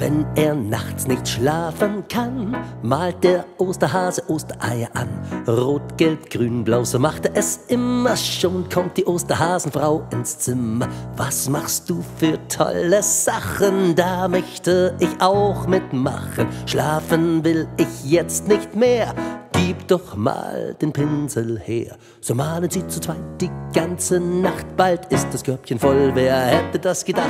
Wenn er nachts nicht schlafen kann, malt der Osterhase Ostereier an. Rot, gelb, grün, blau, so macht er es immer. Schon kommt die Osterhasenfrau ins Zimmer. Was machst du für tolle Sachen? Da möchte ich auch mitmachen. Schlafen will ich jetzt nicht mehr. Gib doch mal den Pinsel her. So malen sie zu zweit die ganze Nacht. Bald ist das Körbchen voll. Wer hätte das gedacht?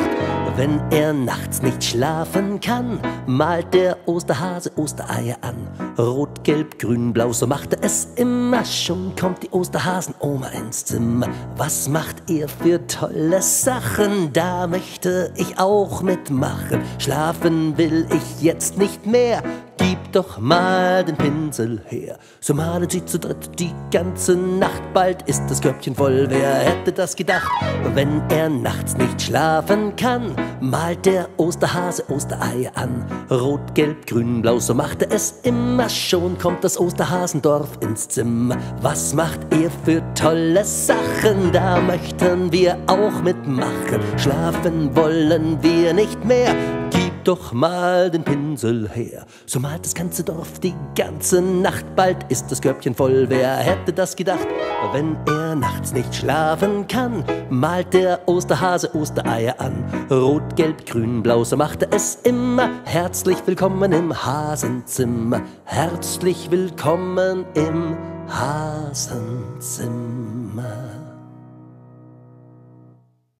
Wenn er nachts nicht schlafen kann, malt der Osterhase Ostereier an. Rot, gelb, grün, blau, so macht er es immer. Schon kommt die Osterhasenoma ins Zimmer. Was macht ihr für tolle Sachen? Da möchte ich auch mitmachen. Schlafen will ich jetzt nicht mehr. Gib doch mal den Pinsel her. So malen sie zu dritt die ganze Nacht. Bald ist das Körbchen voll. Wer hätte das gedacht? Wenn er nachts nicht schlafen kann, malt der Osterhase Ostereier an. Rot, gelb, grün, blau, so macht er es immer. Schon kommt das Osterhasendorf ins Zimmer. Was macht ihr für tolle Sachen? Da möchten wir auch mitmachen. Schlafen wollen wir nicht mehr doch mal den Pinsel her. So malt das ganze Dorf die ganze Nacht. Bald ist das Körbchen voll. Wer hätte das gedacht? Wenn er nachts nicht schlafen kann, malt der Osterhase Ostereier an. Rot, gelb, grün, blau, so macht er es immer. Herzlich willkommen im Hasenzimmer. Herzlich willkommen im Hasenzimmer.